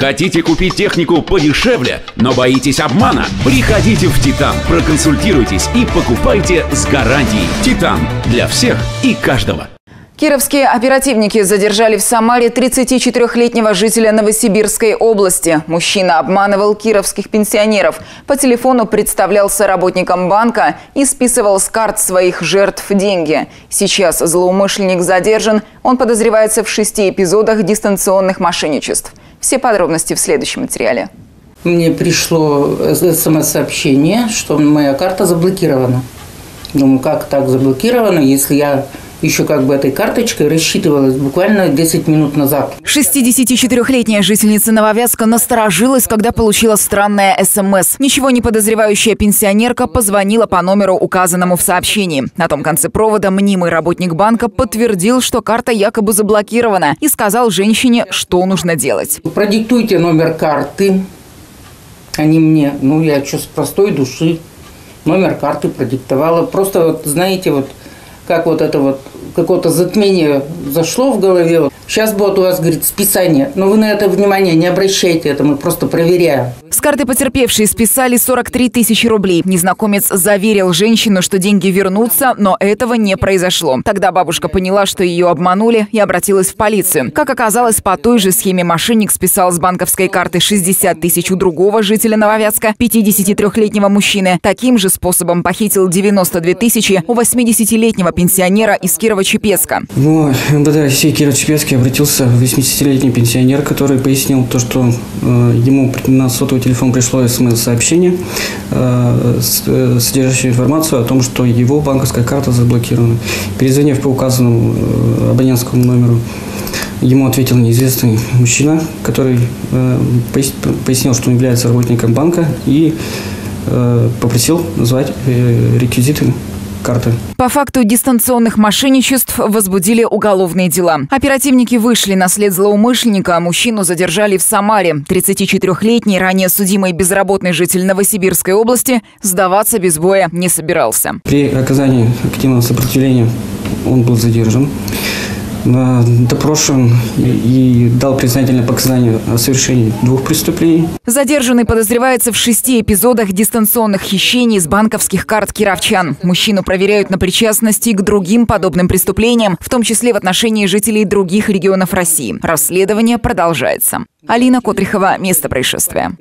Хотите купить технику подешевле, но боитесь обмана? Приходите в «Титан», проконсультируйтесь и покупайте с гарантией. «Титан» для всех и каждого. Кировские оперативники задержали в Самаре 34-летнего жителя Новосибирской области. Мужчина обманывал кировских пенсионеров. По телефону представлялся работником банка и списывал с карт своих жертв деньги. Сейчас злоумышленник задержан. Он подозревается в шести эпизодах дистанционных мошенничеств. Все подробности в следующем материале. Мне пришло смс-сообщение, что моя карта заблокирована. Думаю, как так заблокирована, если я еще как бы этой карточкой рассчитывалась буквально 10 минут назад. 64-летняя жительница Нововязка насторожилась, когда получила странное СМС. Ничего не подозревающая пенсионерка позвонила по номеру, указанному в сообщении. На том конце провода мнимый работник банка подтвердил, что карта якобы заблокирована и сказал женщине, что нужно делать. Продиктуйте номер карты. Они мне, ну я что, с простой души номер карты продиктовала. Просто вот, знаете, вот как вот это вот какое-то затмение зашло в голове. Сейчас будет у вас, говорит, списание. Но вы на это внимание не обращайте, это мы просто проверяем. С карты потерпевшие списали 43 тысячи рублей. Незнакомец заверил женщину, что деньги вернутся, но этого не произошло. Тогда бабушка поняла, что ее обманули и обратилась в полицию. Как оказалось, по той же схеме мошенник списал с банковской карты 60 тысяч у другого жителя Нововятска, 53-летнего мужчины. Таким же способом похитил 92 тысячи у 80-летнего пенсионера из Кирова-Чепецка. В МВД России Кирово-Чепецке обратился 80-летний пенсионер, который пояснил то, что э, ему на сотовый телефон пришло смс-сообщение, э, э, содержащее информацию о том, что его банковская карта заблокирована. Перезвонив по указанному абонентскому номеру, Ему ответил неизвестный мужчина, который э, пояснил, что он является работником банка и э, попросил назвать э, реквизиты карты. По факту дистанционных мошенничеств возбудили уголовные дела. Оперативники вышли на след злоумышленника, а мужчину задержали в Самаре. 34-летний, ранее судимый безработный житель Новосибирской области, сдаваться без боя не собирался. При оказании активного сопротивления он был задержан допрошен и дал признательное показания о совершении двух преступлений. Задержанный подозревается в шести эпизодах дистанционных хищений с банковских карт кировчан. Мужчину проверяют на причастности к другим подобным преступлениям, в том числе в отношении жителей других регионов России. Расследование продолжается. Алина Котрихова. Место происшествия.